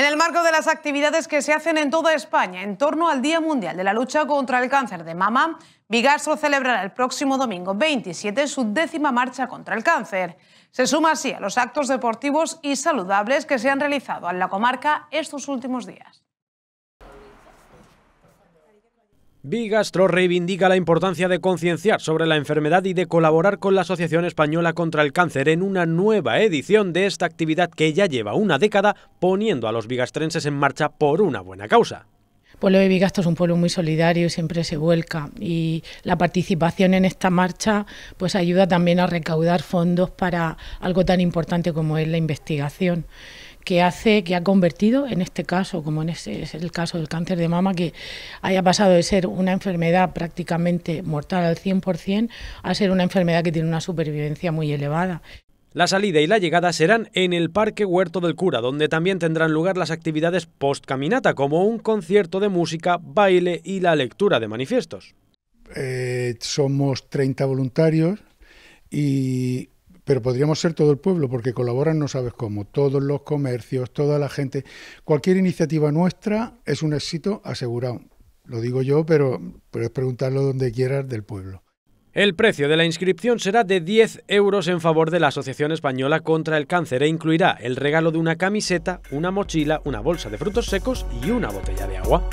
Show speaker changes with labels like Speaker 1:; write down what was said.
Speaker 1: En el marco de las actividades que se hacen en toda España en torno al Día Mundial de la Lucha contra el Cáncer de Mama, Bigastro celebrará el próximo domingo 27 su décima marcha contra el cáncer. Se suma así a los actos deportivos y saludables que se han realizado en la comarca estos últimos días.
Speaker 2: Bigastro reivindica la importancia de concienciar sobre la enfermedad y de colaborar con la Asociación Española contra el Cáncer en una nueva edición de esta actividad que ya lleva una década poniendo a los bigastrenses en marcha por una buena causa.
Speaker 3: Pueblo de Bigastro es un pueblo muy solidario y siempre se vuelca y la participación en esta marcha pues ayuda también a recaudar fondos para algo tan importante como es la investigación que hace que ha convertido, en este caso, como en ese es el caso del cáncer de mama, que haya pasado de ser una enfermedad prácticamente mortal al 100% a ser una enfermedad que tiene una supervivencia muy elevada.
Speaker 2: La salida y la llegada serán en el Parque Huerto del Cura, donde también tendrán lugar las actividades post-caminata, como un concierto de música, baile y la lectura de manifiestos.
Speaker 4: Eh, somos 30 voluntarios y pero podríamos ser todo el pueblo, porque colaboran no sabes cómo, todos los comercios, toda la gente. Cualquier iniciativa nuestra es un éxito asegurado. Lo digo yo, pero puedes preguntarlo donde quieras del pueblo.
Speaker 2: El precio de la inscripción será de 10 euros en favor de la Asociación Española contra el Cáncer e incluirá el regalo de una camiseta, una mochila, una bolsa de frutos secos y una botella de agua.